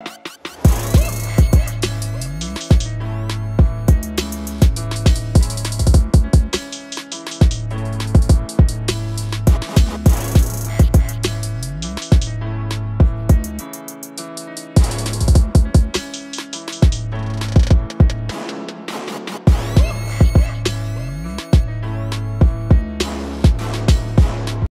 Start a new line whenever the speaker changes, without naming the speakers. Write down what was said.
you